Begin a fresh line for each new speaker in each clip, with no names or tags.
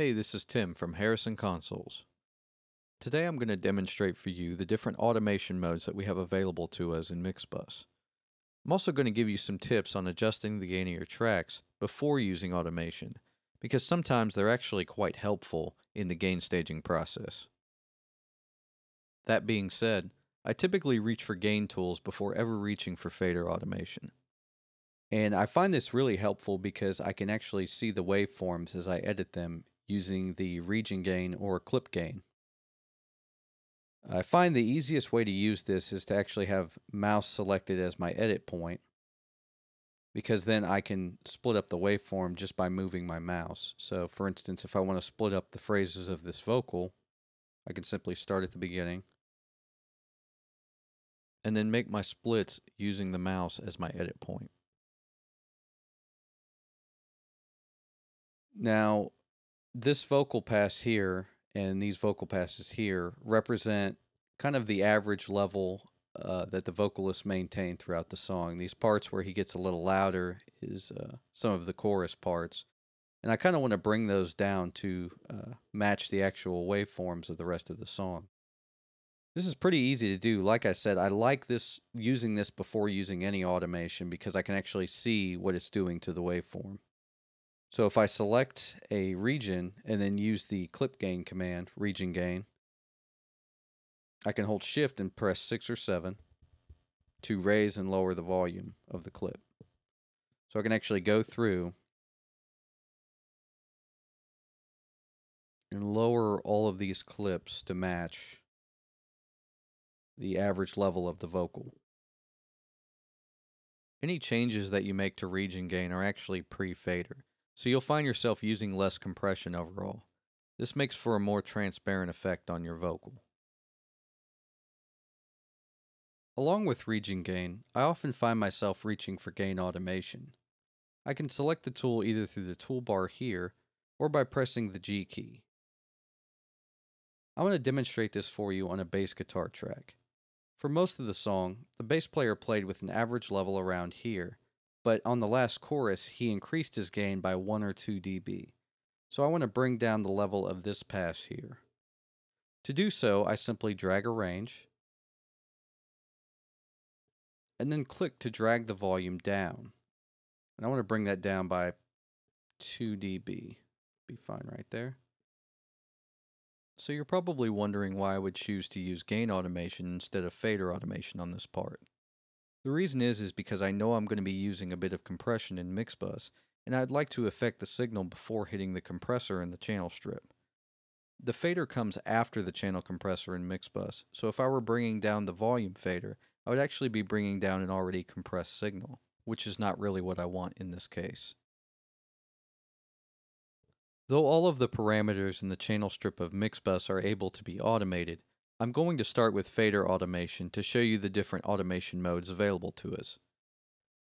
Hey, this is Tim from Harrison Consoles. Today I'm going to demonstrate for you the different automation modes that we have available to us in Mixbus. I'm also going to give you some tips on adjusting the gain of your tracks before using automation, because sometimes they're actually quite helpful in the gain staging process. That being said, I typically reach for gain tools before ever reaching for fader automation. And I find this really helpful because I can actually see the waveforms as I edit them using the region gain or clip gain. I find the easiest way to use this is to actually have mouse selected as my edit point because then I can split up the waveform just by moving my mouse. So for instance, if I want to split up the phrases of this vocal, I can simply start at the beginning and then make my splits using the mouse as my edit point. Now, this vocal pass here and these vocal passes here represent kind of the average level uh, that the vocalist maintained throughout the song. These parts where he gets a little louder is uh, some of the chorus parts. And I kind of want to bring those down to uh, match the actual waveforms of the rest of the song. This is pretty easy to do. Like I said, I like this using this before using any automation because I can actually see what it's doing to the waveform. So if I select a region and then use the clip gain command, region gain, I can hold shift and press 6 or 7 to raise and lower the volume of the clip. So I can actually go through and lower all of these clips to match the average level of the vocal. Any changes that you make to region gain are actually pre-fader. So you'll find yourself using less compression overall. This makes for a more transparent effect on your vocal. Along with region gain, I often find myself reaching for gain automation. I can select the tool either through the toolbar here or by pressing the G key. I want to demonstrate this for you on a bass guitar track. For most of the song, the bass player played with an average level around here, but on the last chorus, he increased his gain by 1 or 2 dB. So I want to bring down the level of this pass here. To do so, I simply drag a range, and then click to drag the volume down. And I want to bring that down by 2 dB. Be fine right there. So you're probably wondering why I would choose to use gain automation instead of fader automation on this part. The reason is is because I know I'm going to be using a bit of compression in Mixbus, and I'd like to affect the signal before hitting the compressor in the channel strip. The fader comes after the channel compressor in Mixbus, so if I were bringing down the volume fader, I would actually be bringing down an already compressed signal, which is not really what I want in this case. Though all of the parameters in the channel strip of Mixbus are able to be automated, I'm going to start with fader automation to show you the different automation modes available to us.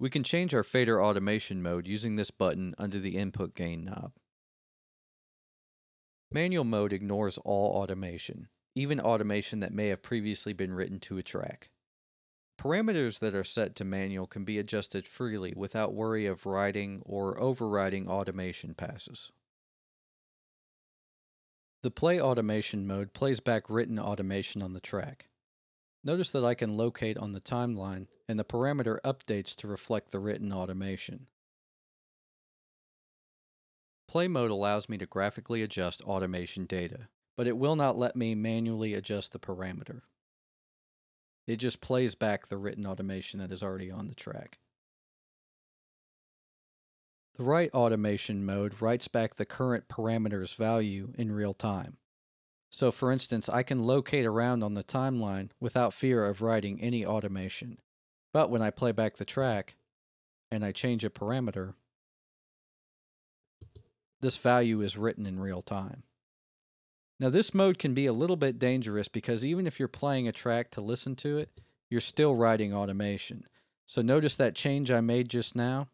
We can change our fader automation mode using this button under the input gain knob. Manual mode ignores all automation, even automation that may have previously been written to a track. Parameters that are set to manual can be adjusted freely without worry of writing or overriding automation passes. The play automation mode plays back written automation on the track. Notice that I can locate on the timeline and the parameter updates to reflect the written automation. Play mode allows me to graphically adjust automation data, but it will not let me manually adjust the parameter. It just plays back the written automation that is already on the track. The write automation mode writes back the current parameter's value in real time. So for instance, I can locate around on the timeline without fear of writing any automation. But when I play back the track and I change a parameter, this value is written in real time. Now this mode can be a little bit dangerous because even if you're playing a track to listen to it, you're still writing automation. So notice that change I made just now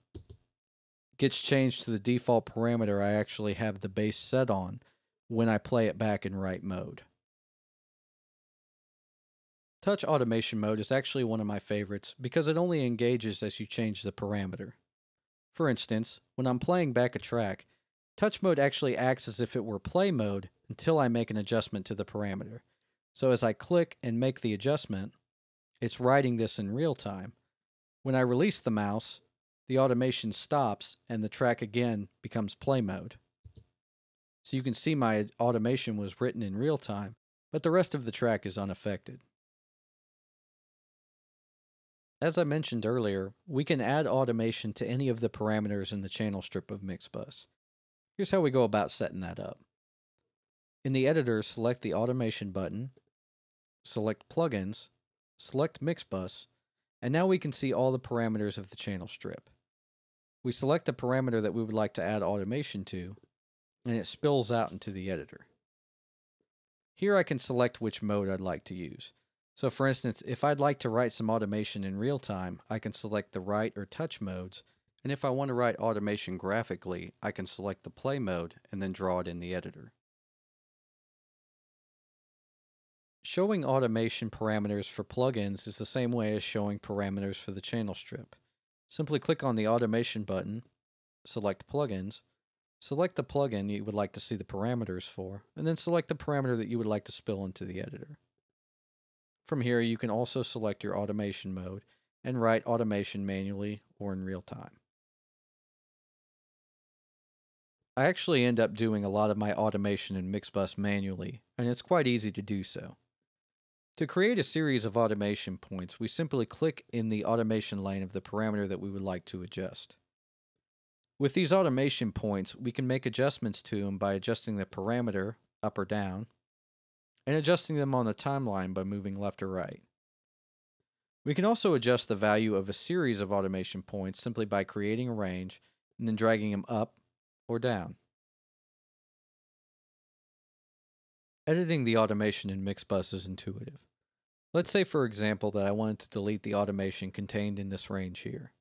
gets changed to the default parameter I actually have the bass set on when I play it back in write mode. Touch automation mode is actually one of my favorites because it only engages as you change the parameter. For instance, when I'm playing back a track, Touch mode actually acts as if it were play mode until I make an adjustment to the parameter. So as I click and make the adjustment, it's writing this in real time. When I release the mouse, the automation stops and the track again becomes play mode. So you can see my automation was written in real time, but the rest of the track is unaffected. As I mentioned earlier, we can add automation to any of the parameters in the channel strip of Mixbus. Here's how we go about setting that up. In the editor, select the Automation button, select Plugins, select Mixbus, and now we can see all the parameters of the channel strip. We select the parameter that we would like to add automation to, and it spills out into the editor. Here I can select which mode I'd like to use. So for instance, if I'd like to write some automation in real time, I can select the write or touch modes, and if I want to write automation graphically, I can select the play mode and then draw it in the editor. Showing automation parameters for plugins is the same way as showing parameters for the channel strip. Simply click on the automation button, select plugins, select the plugin you would like to see the parameters for, and then select the parameter that you would like to spill into the editor. From here, you can also select your automation mode and write automation manually or in real time. I actually end up doing a lot of my automation in Mixbus manually, and it's quite easy to do so. To create a series of automation points, we simply click in the automation lane of the parameter that we would like to adjust. With these automation points, we can make adjustments to them by adjusting the parameter up or down, and adjusting them on the timeline by moving left or right. We can also adjust the value of a series of automation points simply by creating a range and then dragging them up or down. Editing the automation in Mixbus is intuitive. Let's say, for example, that I wanted to delete the automation contained in this range here.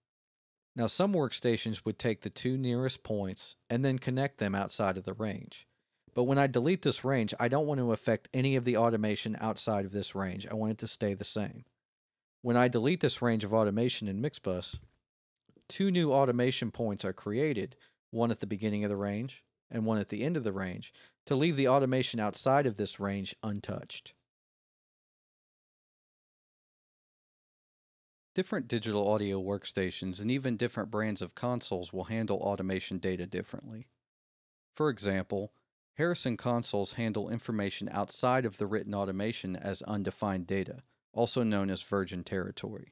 Now, some workstations would take the two nearest points and then connect them outside of the range. But when I delete this range, I don't want to affect any of the automation outside of this range. I want it to stay the same. When I delete this range of automation in Mixbus, two new automation points are created, one at the beginning of the range and one at the end of the range, to leave the automation outside of this range untouched. Different digital audio workstations and even different brands of consoles will handle automation data differently. For example, Harrison consoles handle information outside of the written automation as undefined data, also known as virgin territory.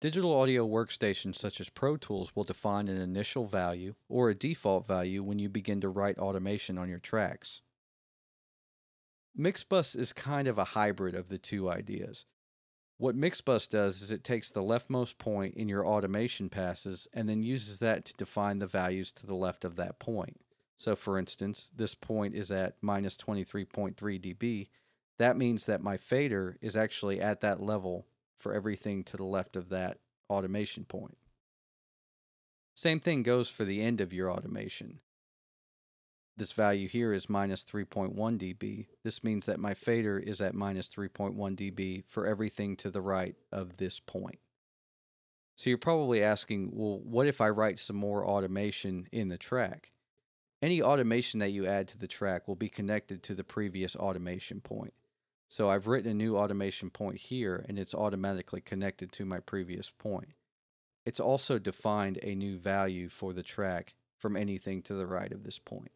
Digital audio workstations such as Pro Tools will define an initial value or a default value when you begin to write automation on your tracks. Mixbus is kind of a hybrid of the two ideas. What Mixbus does is it takes the leftmost point in your automation passes and then uses that to define the values to the left of that point. So for instance, this point is at minus 23.3 dB. That means that my fader is actually at that level for everything to the left of that automation point. Same thing goes for the end of your automation. This value here is minus 3.1 dB. This means that my fader is at minus 3.1 dB for everything to the right of this point. So you're probably asking, well, what if I write some more automation in the track? Any automation that you add to the track will be connected to the previous automation point. So I've written a new automation point here and it's automatically connected to my previous point. It's also defined a new value for the track from anything to the right of this point.